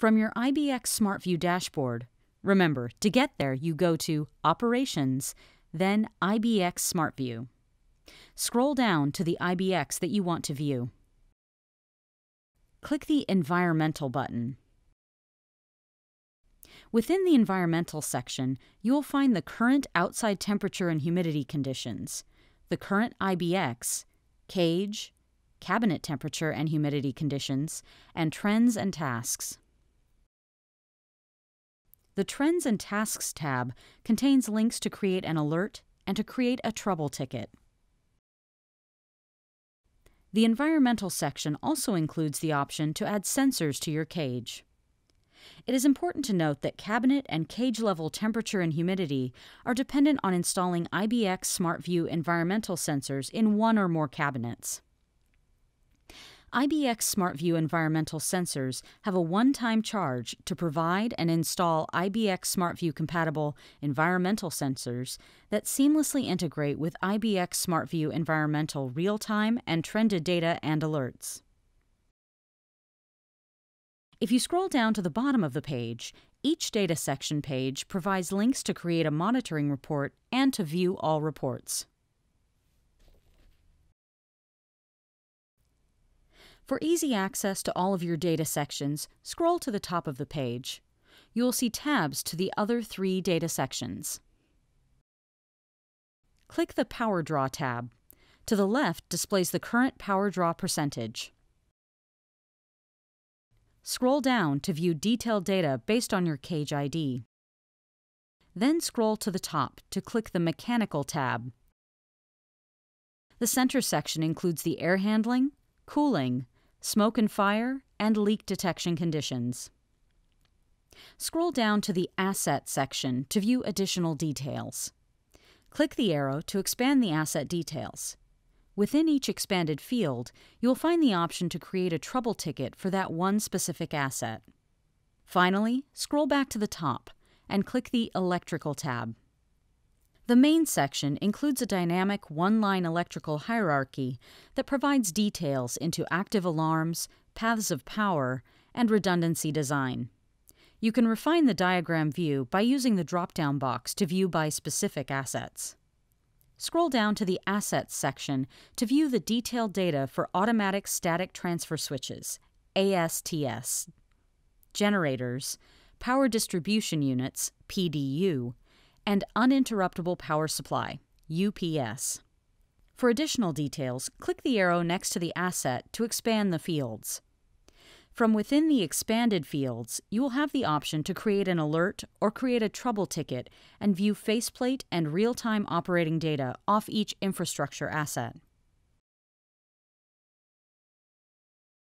From your IBX SmartView dashboard, remember to get there you go to Operations, then IBX SmartView. Scroll down to the IBX that you want to view. Click the Environmental button. Within the Environmental section, you will find the current outside temperature and humidity conditions, the current IBX, cage, cabinet temperature and humidity conditions, and trends and tasks. The Trends and Tasks tab contains links to create an alert and to create a trouble ticket. The Environmental section also includes the option to add sensors to your cage. It is important to note that cabinet and cage level temperature and humidity are dependent on installing IBX SmartView environmental sensors in one or more cabinets. IBX SmartView environmental sensors have a one time charge to provide and install IBX SmartView compatible environmental sensors that seamlessly integrate with IBX SmartView environmental real time and trended data and alerts. If you scroll down to the bottom of the page, each data section page provides links to create a monitoring report and to view all reports. For easy access to all of your data sections, scroll to the top of the page. You will see tabs to the other three data sections. Click the Power Draw tab. To the left displays the current power draw percentage. Scroll down to view detailed data based on your cage ID. Then scroll to the top to click the Mechanical tab. The center section includes the air handling, cooling, smoke and fire, and leak detection conditions. Scroll down to the Asset section to view additional details. Click the arrow to expand the asset details. Within each expanded field, you'll find the option to create a trouble ticket for that one specific asset. Finally, scroll back to the top and click the Electrical tab. The main section includes a dynamic one-line electrical hierarchy that provides details into active alarms, paths of power, and redundancy design. You can refine the diagram view by using the drop-down box to view by specific assets. Scroll down to the Assets section to view the detailed data for Automatic Static Transfer Switches, ASTS, generators, Power Distribution Units, PDU, and uninterruptible power supply, UPS. For additional details, click the arrow next to the asset to expand the fields. From within the expanded fields, you will have the option to create an alert or create a trouble ticket and view faceplate and real-time operating data off each infrastructure asset.